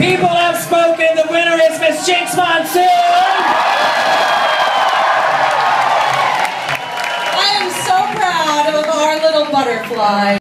people have spoken. The winner is Miss Jinx Monsoon. I am so proud of our little butterfly.